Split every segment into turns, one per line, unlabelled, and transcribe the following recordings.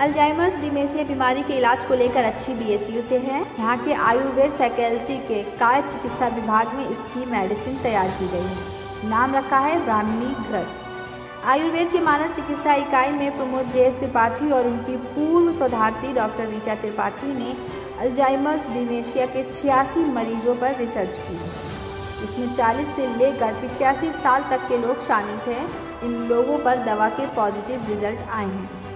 Alzheimer's dementia बीमारी के इलाज को लेकर अच्छी बीएचयू से है। यहाँ के आयुर्वेद फैकल्टी के काय चिकित्सा विभाग में इसकी मेडिसिन तैयार की गई है। नाम रखा है ब्राह्मणी घृत आयुर्वेद के मानव चिकित्सा इकाई में प्रमोद जयेश त्रिपाठी और उनकी पूर्व शोधार्थी डॉक्टर ऋचा त्रिपाठी ने अल्जाइमर्स डिमेंशिया के छियासी मरीजों पर रिसर्च की। इसमें 40 से लेकर पिचासी साल तक के लोग शामिल थे। इन लोगों पर दवा के पॉजिटिव रिज़ल्ट आए हैं।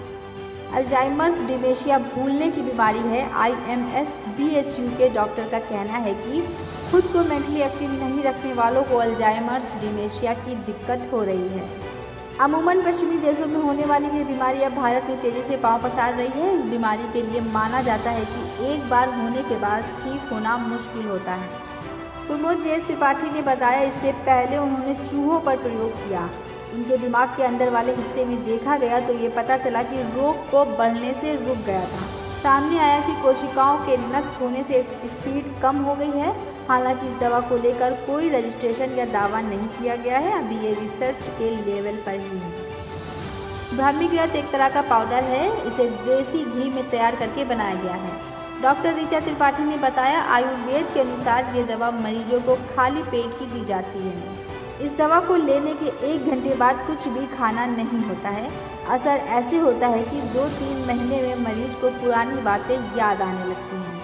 अल्जाइमर्स डिमेशिया भूलने की बीमारी है। I M S B H U के डॉक्टर का कहना है कि खुद को मेंटली एक्टिव नहीं रखने वालों को अल्जाइमर्स डिमेशिया की दिक्कत हो रही है। अमूमन पश्चिमी देशों में होने वाली ये बीमारी अब भारत में तेज़ी से पाँव पसार रही है। इस बीमारी के लिए माना जाता है कि एक बार होने के बाद ठीक होना मुश्किल होता है। प्रमोद जयेश त्रिपाठी ने बताया, इससे पहले उन्होंने चूहों पर प्रयोग किया। उनके दिमाग के अंदर वाले हिस्से में देखा गया तो ये पता चला कि रोग को बढ़ने से रुक गया था। सामने आया कि कोशिकाओं के नष्ट होने से स्पीड कम हो गई है। हालाँकि इस दवा को लेकर कोई रजिस्ट्रेशन या दावा नहीं किया गया है। अभी ये रिसर्च के लेवल पर ही है। ब्राह्मीग्रत एक तरह का पाउडर है। इसे देसी घी में तैयार करके बनाया गया है। डॉक्टर ऋचा त्रिपाठी ने बताया, आयुर्वेद के अनुसार ये दवा मरीजों को खाली पेट ही दी जाती है। इस दवा को लेने के एक घंटे बाद कुछ भी खाना नहीं होता है। असर ऐसे होता है कि दो तीन महीने में मरीज़ को पुरानी बातें याद आने लगती हैं।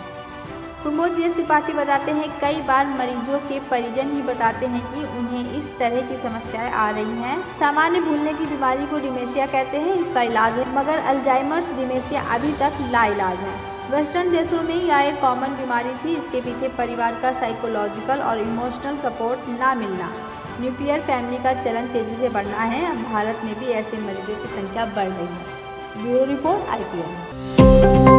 प्रमोद जी त्रिपाठी बताते हैं, कई बार मरीजों के परिजन ही बताते हैं कि उन्हें इस तरह की समस्याएँ आ रही हैं। सामान्य भूलने की बीमारी को डिमेशिया कहते हैं, इसका इलाज है, मगर अल्जाइमर्स डिमेशिया अभी तक लाइलाज है। वेस्टर्न देशों में यह एक कॉमन बीमारी थी, इसके पीछे परिवार का साइकोलॉजिकल और इमोशनल सपोर्ट ना मिलना। न्यूक्लियर फैमिली का चलन तेज़ी से बढ़ना है। अब भारत में भी ऐसे मरीजों की संख्या बढ़ रही है। ब्यूरो रिपोर्ट आई